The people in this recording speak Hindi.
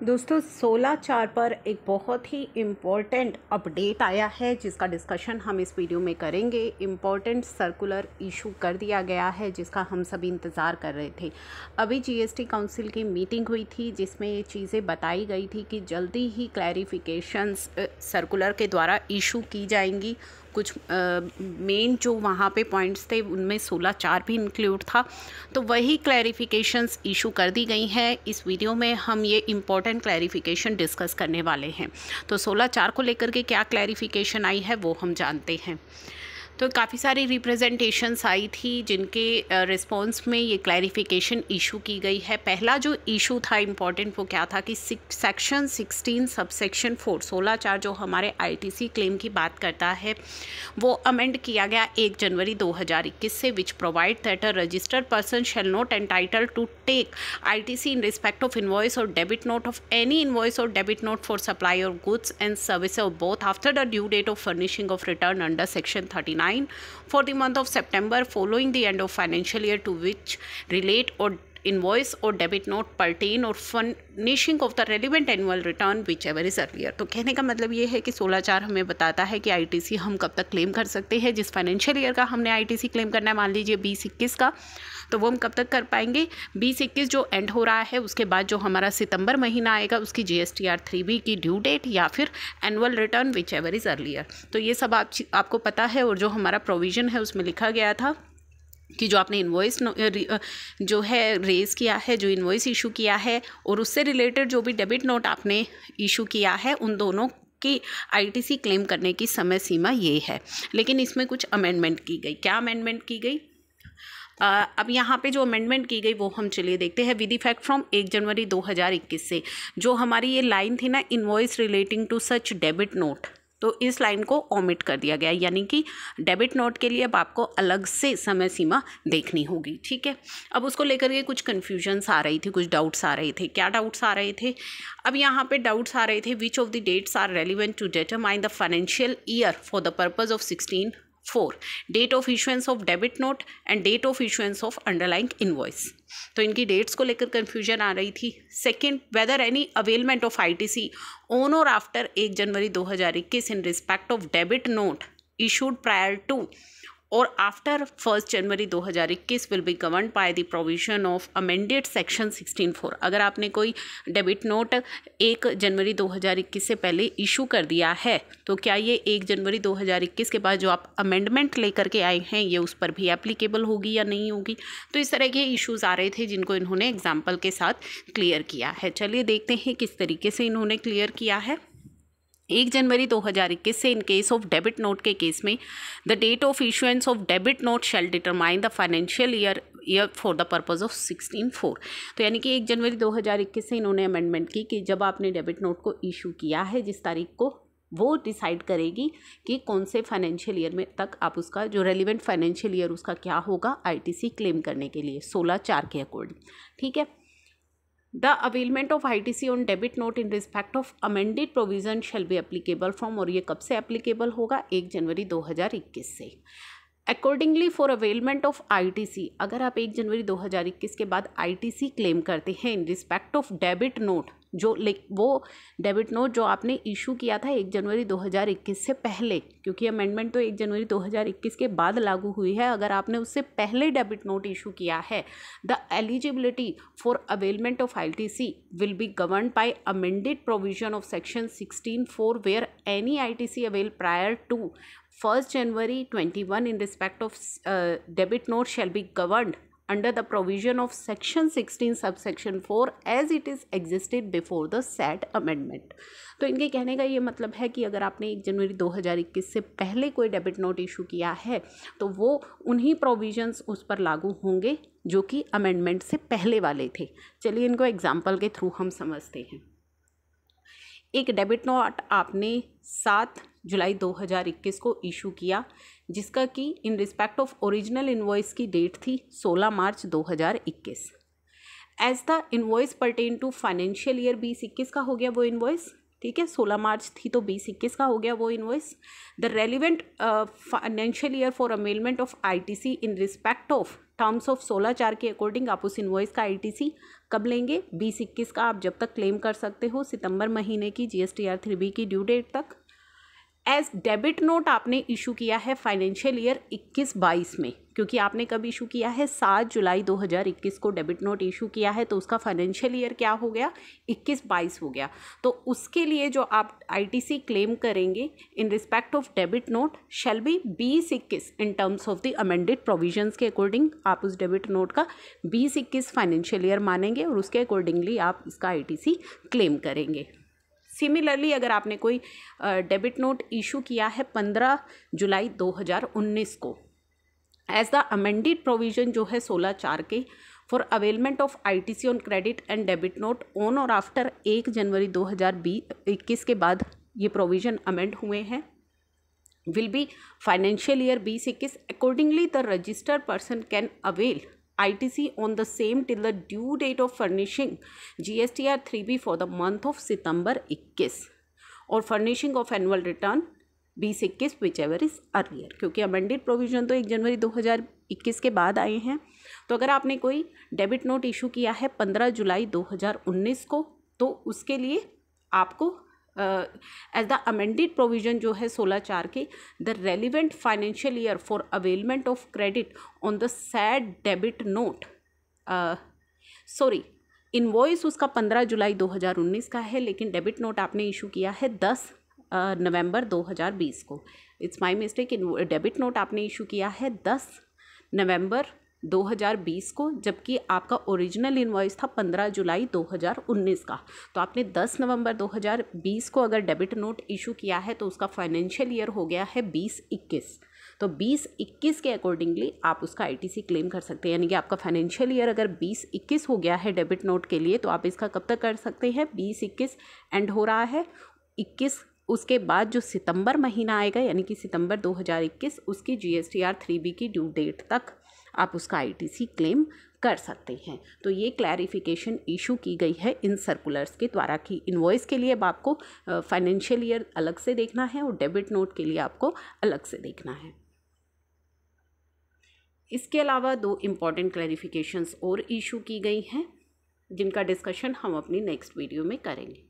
दोस्तों, सोलह चार पर एक बहुत ही इम्पोर्टेंट अपडेट आया है, जिसका डिस्कशन हम इस वीडियो में करेंगे। इम्पोर्टेंट सर्कुलर इशू कर दिया गया है, जिसका हम सभी इंतज़ार कर रहे थे। अभी जीएसटी काउंसिल की मीटिंग हुई थी, जिसमें ये चीज़ें बताई गई थी कि जल्दी ही क्लैरिफिकेशंस सर्कुलर के द्वारा इशू की जाएँगी। कुछ मेन जो वहाँ पे पॉइंट्स थे, उनमें सोलह चार भी इंक्लूड था। तो वही क्लैरिफिकेशंस इशू कर दी गई हैं। इस वीडियो में हम ये इम्पोर्टेंट क्लैरिफिकेशन डिस्कस करने वाले हैं। तो सोलह चार को लेकर के क्या क्लैरिफिकेशन आई है, वो हम जानते हैं। तो काफ़ी सारी रिप्रेजेंटेशंस आई थी जिनके रिस्पांस में ये क्लैरिफिकेशन इशू की गई है। पहला जो इशू था इंपॉर्टेंट वो क्या था कि सेक्शन 16 सब सेक्शन फोर सोलह चार जो हमारे आईटीसी क्लेम की बात करता है, वो अमेंड किया गया एक जनवरी 2021 से which provide that a registered person shall not entitle to take ITC in respect of invoice or debit note of any invoice or debit note for supply or goods and service of both after the due date of furnishing of return under section thirty 9 for the month of September following the end of financial year to which relate or invoice or debit note pertain or furnishing of the relevant annual return, whichever is earlier. तो कहने का मतलब ये है कि सोलह चार हमें बताता है कि आईटीसी हम कब तक क्लेम कर सकते हैं। जिस फाइनेंशियल ईयर का हमने आईटीसी क्लेम करना है, मान लीजिए बीस इक्कीस का तो वो हम कब तक कर पाएँगे? बीस इक्कीस जो एंड हो रहा है, उसके बाद जो हमारा सितंबर महीना आएगा, उसकी G S T R three B की ड्यू डेट या फिर annual return whichever is earlier तो ये सब आप, आपको पता है और जो हमारा प्रोविज़न है, उसमें लिखा गया था। कि जो आपने इन्वॉइस जो है रेज़ किया है, जो इन्वॉइस इशू किया है और उससे रिलेटेड जो भी डेबिट नोट आपने इशू किया है, उन दोनों की आईटीसी क्लेम करने की समय सीमा ये है। लेकिन इसमें कुछ अमेंडमेंट की गई। क्या अमेंडमेंट की गई? अब यहाँ पे जो अमेंडमेंट की गई, वो हम चलिए देखते हैं। विद इफ़ेक्ट फ्रॉम एक जनवरी 2021 से। जो हमारी ये लाइन थी ना invoice relating to such debit note तो इस लाइन को ओमिट कर दिया गया, यानी कि डेबिट नोट के लिए अब आपको अलग से समय सीमा देखनी होगी, ठीक है? अब उसको लेकर के कुछ कन्फ्यूजन्स आ रही थी, कुछ डाउट्स आ रहे थे। क्या डाउट्स आ रहे थे? अब यहाँ पे डाउट्स आ रहे थे which of the dates are relevant to determine the financial year for the purpose of sixteen four date of issuance of debit note and date of issuance of underlying invoice तो इनकी डेट्स को लेकर कन्फ्यूज़न आ रही थी। Second whether any availment of I T C on or after एक जनवरी दो हज़ार इक्कीस in respect of debit note issued prior to or after first January 2021 will be govern by the provision of amended section 16.4 अगर आपने कोई डेबिट नोट एक जनवरी 2021 से पहले इशू कर दिया है तो क्या ये एक जनवरी 2021 के बाद जो आप अमेंडमेंट लेकर के आए हैं, ये उस पर भी एप्लीकेबल होगी या नहीं होगी? तो इस तरह के इश्यूज़ आ रहे थे जिनको इन्होंने एग्ज़ाम्पल के साथ क्लियर किया है। चलिए देखते हैं किस तरीके से इन्होंने क्लियर किया है। एक जनवरी 2021 से in case of debit note के केस में the date of issuance of debit note shall determine the financial year year for the purpose of sixteen four तो यानी कि एक जनवरी 2021 से इन्होंने अमेंडमेंट की कि जब आपने डेबिट नोट को इशू किया है, जिस तारीख को, वो डिसाइड करेगी कि कौन से फाइनेंशियल ईयर में तक आप उसका, जो रेलिवेंट फाइनेंशियल ईयर उसका क्या होगा आईटीसी क्लेम करने के लिए, सोलह चार के अकॉर्डिंग ठीक है? The availment of I T C on debit note in respect of amended provision shall be applicable from और ये कब से एप्लीकेबल होगा? एक जनवरी दो हज़ार इक्कीस से। Accordingly for availment of I T C अगर आप एक जनवरी दो हज़ार इक्कीस के बाद आई टी सी क्लेम करते हैं in respect of debit note जो लाइक वो डेबिट नोट जो आपने इशू किया था एक जनवरी 2021 से पहले, क्योंकि अमेंडमेंट तो एक जनवरी 2021 के बाद लागू हुई है, अगर आपने उससे पहले डेबिट नोट इशू किया है the eligibility for availment of I T C will be govern by amended provision of section sixteen four where any I T C avail prior to first January twenty one in respect of debit note shall be governed under the provision of section 16 subsection 4 as it is existed before the said amendment. तो इनके कहने का ये मतलब है कि अगर आपने एक जनवरी 2021 से पहले कोई डेबिट नोट इशू किया है तो वो उन्हीं प्रोविजंस उस पर लागू होंगे जो कि अमेंडमेंट से पहले वाले थे। चलिए इनको एग्ज़ाम्पल के थ्रू हम समझते हैं। एक डेबिट नोट आपने सात जुलाई 2021 को इशू किया, जिसका कि in respect of original invoice की डेट थी 16 March 2021 as the invoice pertain to financial year बीस इक्कीस का हो गया वो इन्वॉइस ठीक है? सोलह मार्च थी तो बीस इक्कीस का हो गया वो invoice the relevant financial year for availment of ITC in respect of terms of सोलह चार के अकॉर्डिंग आप उस इन्वॉइस का आईटीसी कब लेंगे? बीस इक्कीस का आप जब तक क्लेम कर सकते हो सितंबर महीने की G S T R three B की ड्यू डेट तक। एज डेबिट नोट आपने इशू किया है फाइनेंशियल ईयर 21-22 में, क्योंकि आपने कब इशू किया है? सात जुलाई 2021 को डेबिट नोट इशू किया है तो उसका फाइनेंशियल ईयर क्या हो गया? 21-22 हो गया। तो उसके लिए जो आप आईटीसी क्लेम करेंगे in respect of debit note shall be बीस इक्कीस in terms of the amended provisions के अकॉर्डिंग आप उस डेबिट नोट का बीस इक्कीस फाइनेंशियल ईयर मानेंगे और उसके अकॉर्डिंगली आप इसका आई क्लेम करेंगे। सिमिलरली अगर आपने कोई डेबिट नोट इशू किया है पंद्रह जुलाई 2019 को एज द अमेंडेड प्रोविज़न जो है सोलह चार के for availment of ITC on credit and debit note on और आफ्टर एक जनवरी दो हज़ार इक्कीस के बाद ये प्रोविज़न अमेंड हुए हैं। विल बी फाइनेंशियल ईयर बीस इक्कीस। Accordingly the registered person can avail ITC on the same till the due date of furnishing. GSTR 3B for the month of September 21 और फर्निशिंग ऑफ़ एनुअल रिटर्न बीस इक्कीस विच एवर इज़ अर्लियर क्योंकि अमेंडेड प्रोविज़न तो एक जनवरी 2021 के बाद आए हैं. तो अगर आपने कोई डेबिट नोट इशू किया है 15 जुलाई 2019 को तो उसके लिए आपको एज द अमेंडेड प्रोविज़न जो है सोलह चार के the relevant financial year for availment of credit on the said debit note sorry invoice उसका पंद्रह जुलाई दो हज़ार उन्नीस का है, लेकिन डेबिट नोट आपने इशू किया है दस नवंबर दो हज़ार बीस को। It's my mistake debit note आपने इशू किया है दस नवंबर 2020 को, जबकि आपका ओरिजिनल इन्वॉइस था 15 जुलाई 2019 का। तो आपने 10 नवंबर 2020 को अगर डेबिट नोट इशू किया है तो उसका फाइनेंशियल ईयर हो गया है 2021 तो 2021 के अकॉर्डिंगली आप उसका आईटीसी क्लेम कर सकते हैं। यानी कि आपका फाइनेंशियल ईयर अगर 2021 हो गया है डेबिट नोट के लिए तो आप इसका कब तक कर सकते हैं? 2021 एंड हो रहा है। 21 उसके बाद जो सितंबर महीना आएगा, यानी कि सितंबर 2021 उसकी G S T R three B की ड्यू डेट तक आप उसका आईटीसी क्लेम कर सकते हैं। तो ये क्लैरिफिकेशन इशू की गई है इन सर्कुलर्स के द्वारा कि इन्वॉइस के लिए अब आपको फाइनेंशियल ईयर अलग से देखना है और डेबिट नोट के लिए आपको अलग से देखना है। इसके अलावा दो इंपॉर्टेंट क्लैरिफिकेशंस और इशू की गई हैं, जिनका डिस्कशन हम अपनी नेक्स्ट वीडियो में करेंगे।